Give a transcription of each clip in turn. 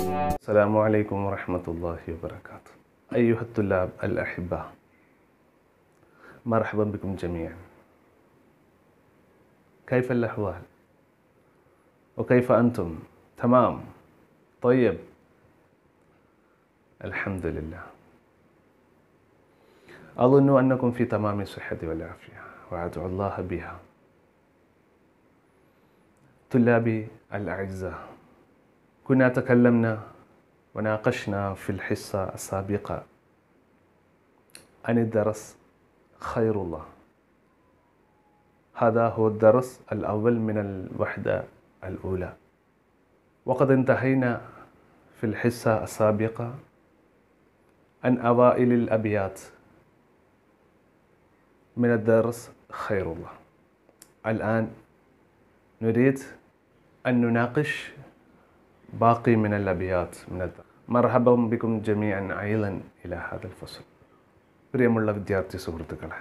السلام عليكم ورحمة الله وبركاته. أيها الطلاب الأحبة مرحبا بكم جميعا. كيف الأحوال؟ وكيف أنتم؟ تمام؟ طيب. الحمد لله. أظن أنكم في تمام الصحة والعافية وأدعو الله بها. طلابي الأعزاء كنا تكلمنا وناقشنا في الحصة السابقة. عن الدرس خير الله. هذا هو الدرس الأول من الوحدة الأولى. وقد انتهينا في الحصة السابقة عن أوائل الأبيات. من الدرس خير الله. الآن نريد أن نناقش ബാക്കി മിനൽ അബിയാത്ത് മിനത്ത മർഹബം ബിക്കും ജമിയൻ ഐലൻ ഇലഹാദൽ ഫസൽ പ്രിയമുള്ള വിദ്യാർത്ഥി സുഹൃത്തുക്കളെ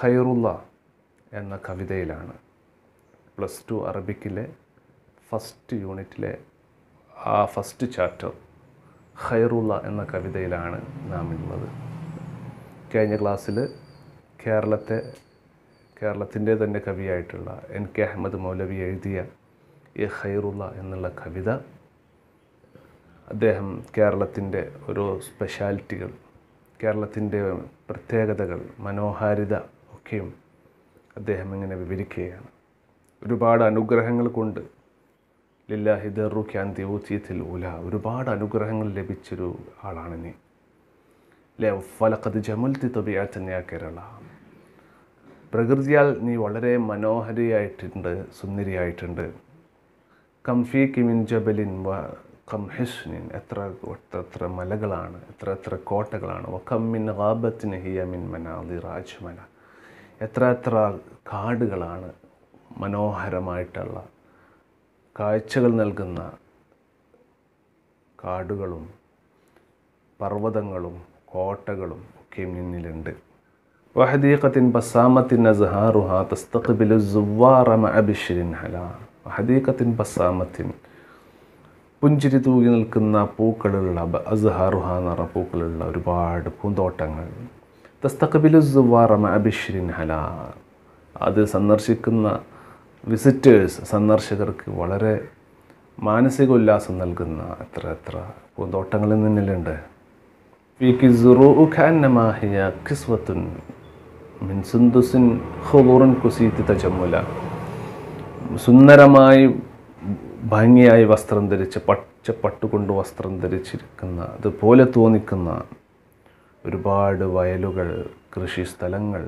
ഖൈറുള്ള എന്ന കവിതയിലാണ് പ്ലസ് ടു അറബിക്കിലെ ഫസ്റ്റ് യൂണിറ്റിലെ ആ ഫസ്റ്റ് ചാപ്റ്റർ ഖൈറുള്ള എന്ന കവിതയിലാണ് നാം ഉള്ളത് കഴിഞ്ഞ ക്ലാസ്സിൽ കേരളത്തെ കേരളത്തിന്റെ തന്നെ കവിയായിട്ടുള്ള എൻ കെ അഹമ്മദ് മൗലവി എഴുതിയ ഈ ഖൈറുള്ള എന്നുള്ള കവിത അദ്ദേഹം കേരളത്തിന്റെ ഓരോ സ്പെഷ്യാലിറ്റികൾ കേരളത്തിന്റെ പ്രത്യേകതകൾ മനോഹാരിത ഒക്കെയും അദ്ദേഹം ഇങ്ങനെ വിവരിക്കുകയാണ്. ഒരുപാട് അനുഗ്രഹങ്ങൾ കൊണ്ട് ലില്ലാഹി ദറു ക്യാന്തി ഊത്തിയത്തിൽ ഉല ഒരുപാട് അനുഗ്രഹങ്ങൾ ലഭിച്ചൊരു ആളാണ് നീ ലേ ഫലക്കത് ജമുൽത്തി തൊബിയാറ്റന്നെയാ കേരള. പ്രകൃതിയാൽ നീ വളരെ മനോഹരിയായിട്ടുണ്ട് സുന്ദരിയായിട്ടുണ്ട്. കംഫി കിമിൻ ജബലിൻ വ കം ഹിസ്നിൻ. എത്ര എത്ര മലകളാണ് എത്ര എത്ര കോട്ടകളാണ് മിൻ ഹാബത്തിന് ഹിയമിൻ മനാദി രാജ്മല എത്ര എത്ര കാടുകളാണ് മനോഹരമായിട്ടുള്ള കാഴ്ചകൾ നൽകുന്ന കാടുകളും പർവതങ്ങളും കോട്ടകളും ഒക്കെ മുന്നിലുണ്ട്. വഹദീഖത്തിൻ ബസാമത്തിൻ അസ്ഹാറുഹ തസ്തഖ്ബിലു സുവാറ മഅബിഷിരിൻ ഹലാ. ഹദീക്കത്തിൻ ബസാമത്തിൻ. പുഞ്ചിരി തൂകി നിൽക്കുന്ന പൂക്കളുള്ള അസ്ഹാറുഹ എന്ന് പറഞ്ഞ പൂക്കളുള്ള ഒരുപാട് പൂന്തോട്ടങ്ങൾ. തസ്തഖബിലുസുവാറമ അബിഷ്രിൻ ഹല അത് സന്ദർശിക്കുന്ന വിസിറ്റേഴ്സ് സന്ദർശകർക്ക് വളരെ മാനസിക ഉല്ലാസം നൽകുന്ന എത്ര എത്ര പൂന്തോട്ടങ്ങളിൽ നിന്നിലുണ്ട്. ഖിസ്വത്തുൻ മിൻ ഹുബൂറുൻ ഖുസീത്ത് തജമുല സുന്ദരമായി ഭംഗിയായി വസ്ത്രം ധരിച്ച് പച്ച പട്ടുകൊണ്ട് വസ്ത്രം ധരിച്ചിരിക്കുന്ന അതുപോലെ തോന്നിക്കുന്ന ഒരുപാട് വയലുകൾ കൃഷി സ്ഥലങ്ങൾ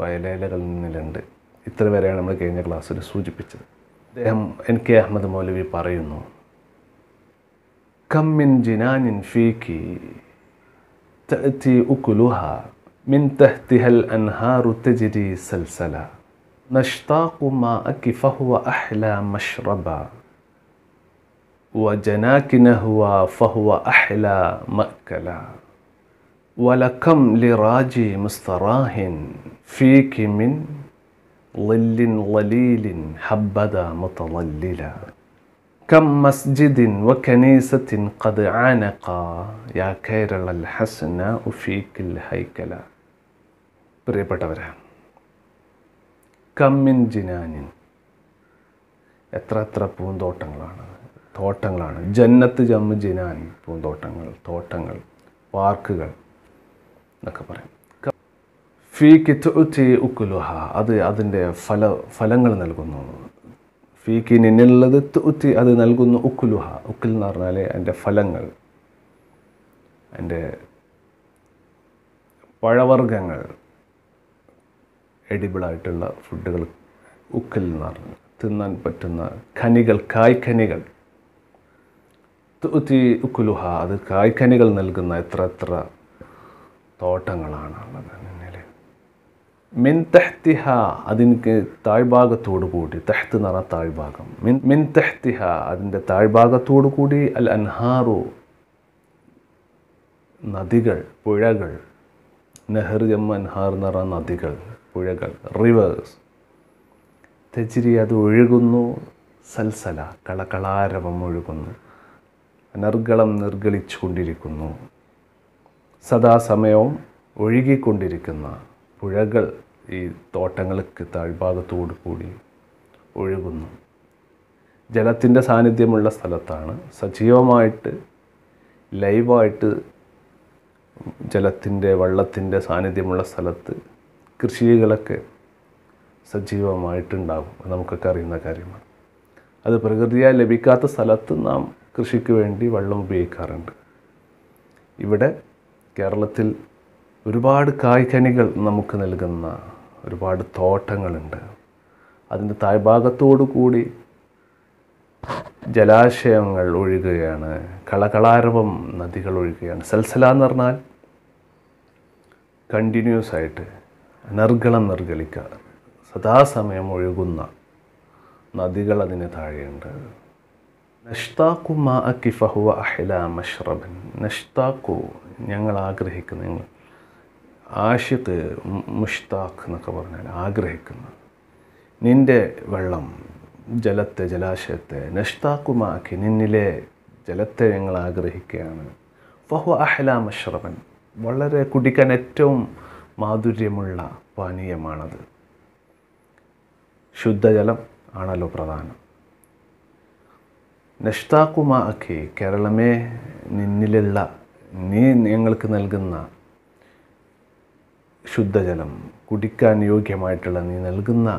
വയലേലകൾ നിന്നിലുണ്ട് ഇത്ര വരെയാണ് നമ്മൾ കഴിഞ്ഞ ക്ലാസ്സിൽ സൂചിപ്പിച്ചത് അദ്ദേഹം എൻ കെ അഹമ്മദ് മൗലവി പറയുന്നു കമ്മിൻ ജിനാനിൻ ഫീക്കി تأتي أكلها من تحتها الأنهار تجري سلسلا نشتاق ماءك فهو أحلى مشربا وجناك نهوى فهو أحلى مأكلا ولكم لراجي مستراح فيك من ظل ظليل حبذا متظللا كم مسجد وكنيسة قد عانقا يا كيرل الحسناء فيك الهيكل പ്രിയപ്പെട്ടവരെ കമ്മിൻ ജിനാനിൻ. എത്ര എത്ര പൂന്തോട്ടങ്ങളാണ്. തോട്ടങ്ങളാണ്. ജന്നത്ത് ജമ്മ് ജിനാൻ പൂന്തോട്ടങ്ങൾ തോട്ടങ്ങൾ പാർക്കുകൾ എന്നൊക്കെ പറയും. ഫീ കിത്തുത്തി ഉക്കുലുഹ. അത് അതിന്റെ ഫല ഫലങ്ങൾ നൽകുന്നു. ഫീക്ക് നിന്നുള്ളത് തുത്തി അത് നൽകുന്നു ഉക്കുലുഹ. ഉക്കിൽ എന്ന് പറഞ്ഞാൽ അതിന്റെ ഫലങ്ങൾ അതിന്റെ പഴവർഗങ്ങൾ എഡിബിളായിട്ടുള്ള ഫുഡുകൾ ഉക്കിൽ നിറഞ്ഞ് തിന്നാൻ പറ്റുന്ന ഖനികൾ കായ്ഖനികൾ. തുത്തി ഉക്കുലുഹ അത് കായ്ഖനികൾ നൽകുന്ന എത്ര എത്ര തോട്ടങ്ങളാണ് ഉള്ളത് മുന്നിൽ മിൻ തെഹ്തിഹ അതിന് താഴ്ഭാഗത്തോടു കൂടി തെഹ്ത്ത് എന്ന് പറഞ്ഞാൽ താഴ്ഭാഗം. മിൻ മിൻ തെഹ്തിഹ അതിന്റെ താഴ്ഭാഗത്തോടു കൂടി അൽ അൻഹാറു നദികൾ പുഴകൾ. നെഹ്റു ജമ്മ അൻഹാർ എന്ന് പറഞ്ഞ നദികൾ. പുഴകൾ റിവേഴ്സ് തെച്ചിരി അത് ഒഴുകുന്നു സൽസല കളകളാരവം ഒഴുകുന്നു. അനർഗളം നിർഗളിച്ചുകൊണ്ടിരിക്കുന്നു. സദാസമയവും ഒഴുകിക്കൊണ്ടിരിക്കുന്ന പുഴകൾ ഈ തോട്ടങ്ങൾക്ക് താഴ്ഭാഗത്തോടു കൂടി ഒഴുകുന്നു. ജലത്തിന്റെ സാന്നിധ്യമുള്ള സ്ഥലത്താണ്. സജീവമായിട്ട് ലൈവായിട്ട് ജലത്തിന്റെ വെള്ളത്തിന്റെ സാന്നിധ്യമുള്ള സ്ഥലത്ത് കൃഷികളൊക്കെ സജീവമായിട്ടുണ്ടാകും നമുക്കൊക്കെ അറിയുന്ന കാര്യമാണ്. അത് പ്രകൃതിയായി ലഭിക്കാത്ത സ്ഥലത്ത് നാം കൃഷിക്ക് വേണ്ടി വെള്ളം ഉപയോഗിക്കാറുണ്ട്. ഇവിടെ കേരളത്തിൽ ഒരുപാട് കായ്ക്കനികൾ നമുക്ക് നൽകുന്ന ഒരുപാട് തോട്ടങ്ങളുണ്ട്. അതിന്റെ താഴ്ഭാഗത്തോടു കൂടി ജലാശയങ്ങൾ ഒഴുകുകയാണ് കളകളാരവം നദികൾ ഒഴുകുകയാണ്. സൽസല എന്ന് പറഞ്ഞാൽ കണ്ടിന്യൂസ് ആയിട്ട് നിർഗളം നിർഗളിക്കുക സദാസമയം ഒഴുകുന്ന നദികൾ അതിന് താഴെയുണ്ട്. നഷ്താക്കു മാ അക്കി ഫഹുവ അഹില മഷ്റബൻ. നഷ്താക്കു ഞങ്ങൾ ആഗ്രഹിക്കുന്നു ഞങ്ങൾ ആഷിഖ് മുഷ്താഖ് എന്നൊക്കെ പറഞ്ഞാൽ ആഗ്രഹിക്കുന്നു. നിന്റെ വെള്ളം ജലത്തെ ജലാശയത്തെ നഷ്താക്കുമാക്കി നിന്നിലെ ജലത്തെ ഞങ്ങൾ ആഗ്രഹിക്കുകയാണ്. ഫഹു അഹ്ല മഷ്റബൻ. വളരെ കുടിക്കാൻ ഏറ്റവും മാധുര്യമുള്ള പാനീയമാണത്. ശുദ്ധജലം ആണല്ലോ പ്രധാനം. നഷ്താക്കുമാക്കി കേരളമേ നിന്നിലുള്ള നീ ഞങ്ങൾക്ക് നൽകുന്ന ശുദ്ധജലം കുടിക്കാൻ യോഗ്യമായിട്ടുള്ള നീ നൽകുന്ന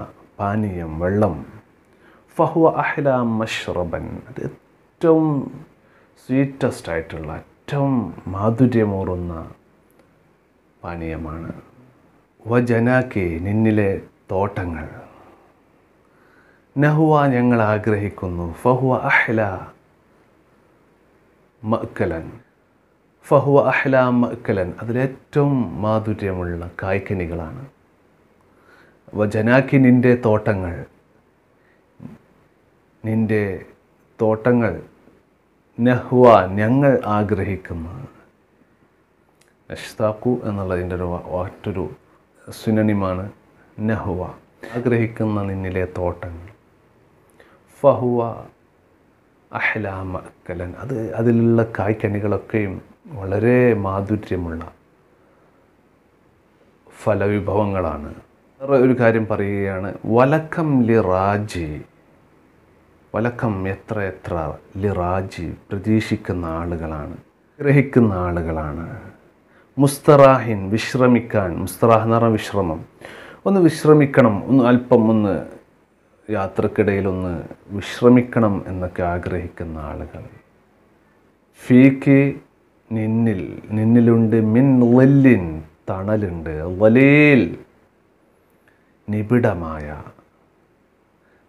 പാനീയം വെള്ളം ഫഹുവ അഹ്ല മഷ്റബൻ. അത് ഏറ്റവും സ്വീറ്റസ്റ്റ് ആയിട്ടുള്ള ഏറ്റവും മാധുര്യമൂറുന്ന പാനീയമാണ്. വജനാക്കി നിന്നിലെ തോട്ടങ്ങൾ. നഹുവ ഞങ്ങൾ ആഗ്രഹിക്കുന്നു. ഫഹുവ അഹ്ല മക്കലൻ ഫഹുവ അഹ്ല മക്കലൻ അതിലേറ്റവും മാധുര്യമുള്ള കായ്ക്കനികളാണ് വജനാക്കി നിന്റെ തോട്ടങ്ങൾ. നിന്റെ തോട്ടങ്ങൾ നഹുവ ഞങ്ങൾ ആഗ്രഹിക്കുന്നു. നഷ്താക്കു എന്നുള്ളതിന്റെ ഒരു മറ്റൊരു സുനനിമാണ് നഹുവ. ആഗ്രഹിക്കുന്ന നിന്നിലെ തോട്ടങ്ങൾ. ഫഹുവ അഹ്ലാമക്കലൻ കലൻ അത് അതിലുള്ള കായ്ക്കനികളൊക്കെയും വളരെ മാധുര്യമുള്ള ഫലവിഭവങ്ങളാണ്. വേറെ ഒരു കാര്യം പറയുകയാണ്. വലക്കം ലിറാജി വലക്കം എത്ര എത്ര ലിറാജി പ്രതീക്ഷിക്കുന്ന ആളുകളാണ്. ഗ്രഹിക്കുന്ന ആളുകളാണ്. മുസ്തറാഹിൻ വിശ്രമിക്കാൻ. മുസ്തറാഹ് എന്ന് പറഞ്ഞാൽ വിശ്രമം. ഒന്ന് വിശ്രമിക്കണം ഒന്ന് അല്പം ഒന്ന് യാത്രക്കിടയിൽ ഒന്ന് വിശ്രമിക്കണം എന്നൊക്കെ ആഗ്രഹിക്കുന്ന ആളുകൾ. ഫീക്ക് നിന്നിൽ നിന്നിലുണ്ട് മിൻ വല്ലിൻ തണലുണ്ട്. വലേൽ നിബിഡമായ.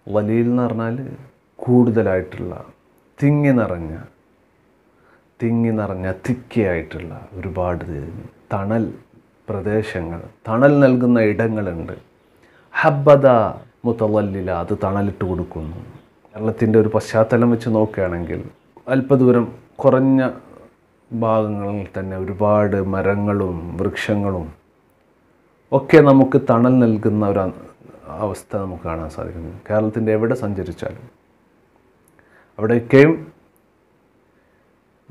വലയിൽ എന്ന് പറഞ്ഞാൽ കൂടുതലായിട്ടുള്ള തിങ്ങി നിറഞ്ഞ തിങ്ങി നിറഞ്ഞ തിക്കയായിട്ടുള്ള ഒരുപാട് തണൽ പ്രദേശങ്ങൾ തണൽ നൽകുന്ന ഇടങ്ങളുണ്ട്. ഹബ്ബദ മുത്തവല്ലില അത് തണലിട്ട് കൊടുക്കുന്നു. കേരളത്തിന്റെ ഒരു പശ്ചാത്തലം വെച്ച് നോക്കുകയാണെങ്കിൽ അല്പദൂരം കുറഞ്ഞ ഭാഗങ്ങളിൽ തന്നെ ഒരുപാട് മരങ്ങളും വൃക്ഷങ്ങളും ഒക്കെ നമുക്ക് തണൽ നൽകുന്ന ഒരു അവസ്ഥ നമുക്ക് കാണാൻ സാധിക്കുന്നു. കേരളത്തിന്റെ എവിടെ സഞ്ചരിച്ചാലും. അവിടെയൊക്കെയും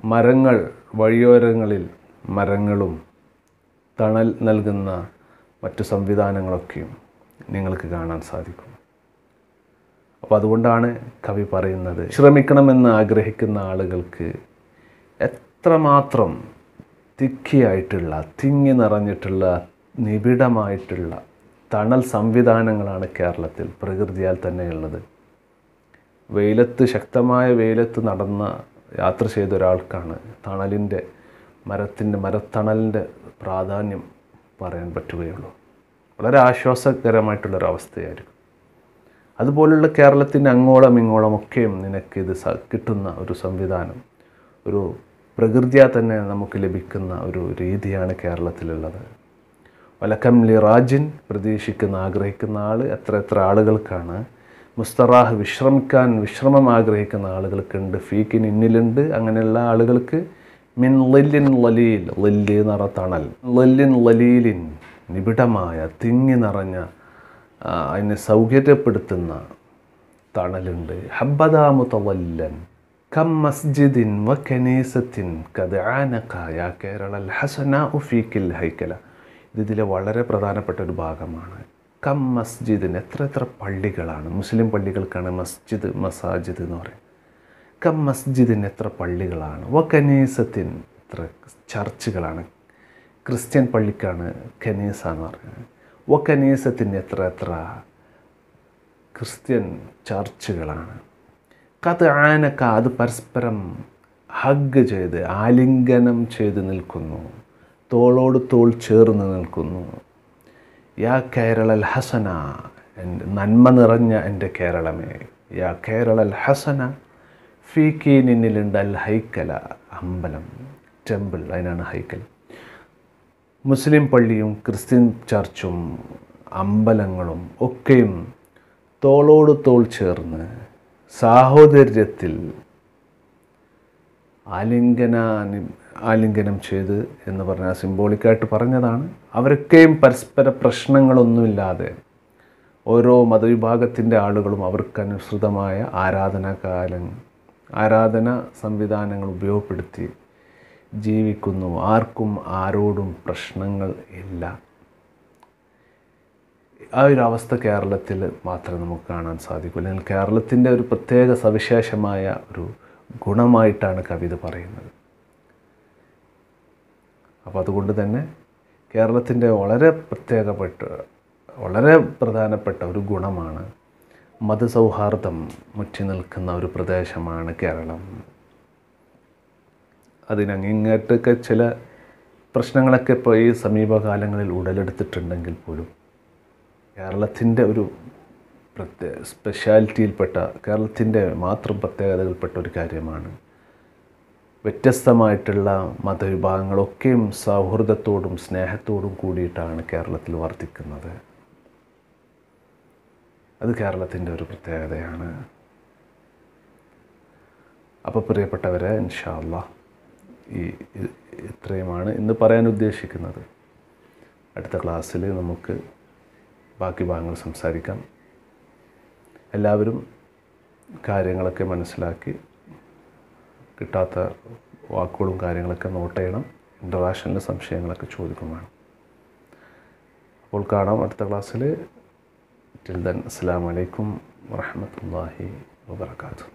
മരങ്ങൾ വഴിയോരങ്ങളിൽ മരങ്ങളും തണൽ നൽകുന്ന മറ്റു സംവിധാനങ്ങളൊക്കെയും നിങ്ങൾക്ക് കാണാൻ സാധിക്കും. അപ്പോൾ അതുകൊണ്ടാണ് കവി പറയുന്നത് ശ്രമിക്കണമെന്ന് ആഗ്രഹിക്കുന്ന ആളുകൾക്ക് എത്രമാത്രം തിക്കിയായിട്ടുള്ള തിങ്ങി നിറഞ്ഞിട്ടുള്ള നിബിഡമായിട്ടുള്ള തണൽ സംവിധാനങ്ങളാണ് കേരളത്തിൽ പ്രകൃതിയാൽ തന്നെയുള്ളത്. വെയിലത്ത് ശക്തമായ വെയിലത്ത് നടന്ന യാത്ര ചെയ്ത ഒരാൾക്കാണ് തണലിന്റെ മരത്തിന്റെ മരത്തണലിന്റെ പ്രാധാന്യം പറയാൻ പറ്റുകയുള്ളൂ. വളരെ ആശ്വാസകരമായിട്ടുള്ളൊരവസ്ഥയായിരിക്കും. അതുപോലുള്ള കേരളത്തിന്റെ അങ്ങോളം ഇങ്ങോളം ഒക്കെയും നിനക്ക് സ കിട്ടുന്ന ഒരു സംവിധാനം ഒരു പ്രകൃതിയാ തന്നെ നമുക്ക് ലഭിക്കുന്ന ഒരു രീതിയാണ് കേരളത്തിലുള്ളത്. വലക്കം ലിറാജിൻ പ്രതീക്ഷിക്കുന്ന ആഗ്രഹിക്കുന്ന ആൾ എത്ര എത്ര ആളുകൾക്കാണ് മുസ്തറാഹ് വിശ്രമിക്കാൻ വിശ്രമം ആഗ്രഹിക്കുന്ന ആളുകൾക്കുണ്ട്. ഫീക്കിൻ ഇന്നിലുണ്ട്. അങ്ങനെയുള്ള ആളുകൾക്ക് മിൻ ലല്ലിൻ ലലീൽ ലല്ലി നിറ തണൽ. ലല്ലിൻ ലലീലിൻ നിബിഡമായ തിങ്ങി നിറഞ്ഞ അതിനെ സൗകര്യപ്പെടുത്തുന്ന തണലുണ്ട്. ഹബ്ബദാമുതവല്ലൻ കം മസ്ജിദിൻ വ കനീസത്തിൻ കത് കേരള ഹസന ഉഫീക്കിൽ ഹൈക്കല. ഇത് ഇതിലെ വളരെ പ്രധാനപ്പെട്ട ഒരു ഭാഗമാണ്. കം മസ്ജിദിന് എത്ര എത്ര പള്ളികളാണ്. മുസ്ലിം പള്ളികൾക്കാണ് മസ്ജിദ് മസാജിദ് എന്ന് പറയും കം മസ്ജിദിന് എത്ര പള്ളികളാണ്. വ കനീസത്തിൻ എത്ര ചർച്ചുകളാണ്. ക്രിസ്ത്യൻ പള്ളിക്കാണ് കനീസ എന്ന് പറയുന്നത്. വ കനീസത്തിന് എത്ര എത്ര ക്രിസ്ത്യൻ ചർച്ചുകളാണ്. കത് ആനക്ക അത് പരസ്പരം ഹഗ് ചെയ്ത് ആലിംഗനം ചെയ്ത് നിൽക്കുന്നു. തോളോട് തോൾ ചേർന്ന് നിൽക്കുന്നു. യാ കേരളൽ ഹസന എന്റെ നന്മ നിറഞ്ഞ എന്റെ കേരളമേ. യാ കേരളൽ ഹസന ഫീക്കി നിന്നിലുണ്ട് അൽ ഹൈക്കല അമ്പലം ടെമ്പിൾ അതിനാണ് ഹൈക്കൽ. മുസ്ലിം പള്ളിയും ക്രിസ്ത്യൻ ചർച്ചും അമ്പലങ്ങളും ഒക്കെയും തോളോട് തോൾ ചേർന്ന് സാഹോദര്യത്തിൽ ആലിംഗന ആലിംഗനം ചെയ്ത് എന്ന് പറഞ്ഞാൽ സിംബോളിക്കായിട്ട് പറഞ്ഞതാണ്. അവരൊക്കെയും പരസ്പര പ്രശ്നങ്ങളൊന്നുമില്ലാതെ ഓരോ മതവിഭാഗത്തിന്റെ ആളുകളും അവർക്കനുസൃതമായ ആരാധനാകാലം ആരാധന സംവിധാനങ്ങൾ ഉപയോഗപ്പെടുത്തി ജീവിക്കുന്നു. ആർക്കും ആരോടും പ്രശ്നങ്ങൾ ഇല്ല. ആ ഒരു അവസ്ഥ കേരളത്തിൽ മാത്രമേ നമുക്ക് കാണാൻ സാധിക്കൂ. അല്ലെങ്കിൽ കേരളത്തിന്റെ ഒരു പ്രത്യേക സവിശേഷമായ ഒരു ഗുണമായിട്ടാണ് കവിത പറയുന്നത്. അപ്പോൾ അതുകൊണ്ട് തന്നെ കേരളത്തിന്റെ വളരെ പ്രത്യേകപ്പെട്ട വളരെ പ്രധാനപ്പെട്ട ഒരു ഗുണമാണ് മതസൗഹാർദ്ദം മുറ്റി നിൽക്കുന്ന ഒരു പ്രദേശമാണ് കേരളം. അതിനങ്ങിങ്ങോട്ടൊക്കെ ചില പ്രശ്നങ്ങളൊക്കെ ഇപ്പോൾ ഈ സമീപകാലങ്ങളിൽ ഉടലെടുത്തിട്ടുണ്ടെങ്കിൽ പോലും കേരളത്തിന്റെ ഒരു പ്രത്യേക സ്പെഷ്യാലിറ്റിയിൽപ്പെട്ട കേരളത്തിന്റെ മാത്രം പ്രത്യേകതകൾപ്പെട്ട ഒരു കാര്യമാണ്. വ്യത്യസ്തമായിട്ടുള്ള മതവിഭാഗങ്ങളൊക്കെയും സൗഹൃദത്തോടും സ്നേഹത്തോടും കൂടിയിട്ടാണ് കേരളത്തിൽ വർദ്ധിക്കുന്നത് അത് കേരളത്തിന്റെ ഒരു പ്രത്യേകതയാണ്. അപ്പോൾ പ്രിയപ്പെട്ടവരെ ഇൻഷാല്ല ഈ ഇത്രയുമാണ് ഇന്ന് പറയാൻ ഉദ്ദേശിക്കുന്നത്. അടുത്ത ക്ലാസ്സിൽ നമുക്ക് ബാക്കി ഭാഗങ്ങൾ സംസാരിക്കാം. എല്ലാവരും കാര്യങ്ങളൊക്കെ മനസ്സിലാക്കി കിട്ടാത്ത വാക്കുകളും കാര്യങ്ങളൊക്കെ നോട്ട് ചെയ്യണം. ഇന്ററാക്ഷനിൽ സംശയങ്ങളൊക്കെ ചോദിക്കും വേണം അപ്പോൾ കാണാം അടുത്ത ക്ലാസ്സിൽ ടിൽ ദൻ അസ്സാം വലൈക്കും വറഹമത്തല്ലാഹി വാബർക്കാത്തു